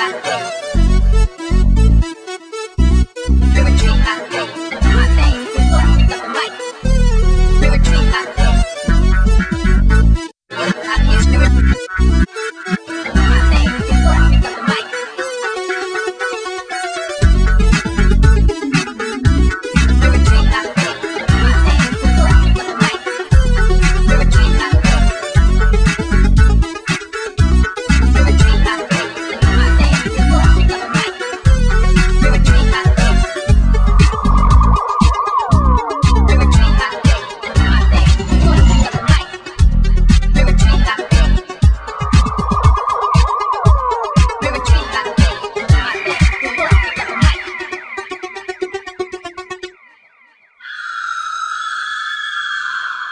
adelante.